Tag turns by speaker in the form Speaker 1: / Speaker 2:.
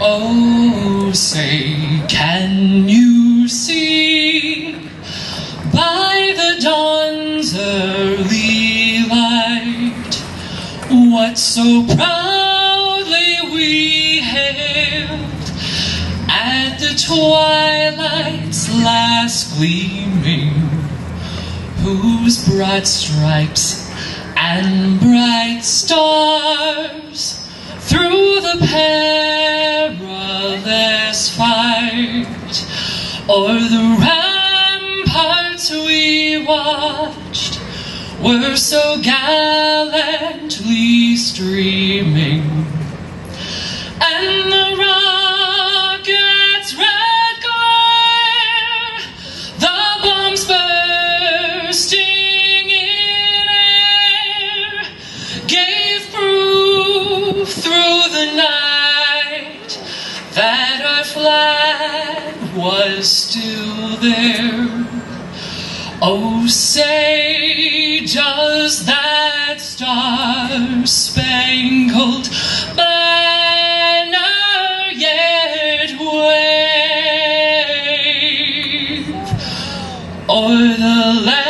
Speaker 1: Oh, say, can you see? By the dawn's early light what so proudly we hailed at the twilight's last gleaming, whose broad stripes and bright stars through the perilous o'er the ramparts we watched were so gallantly streaming. And the rocket's red glare the bombs bursting in air gave proof through the night that our flag was still there. Oh, say, does that star-spangled banner yet wave Or the land?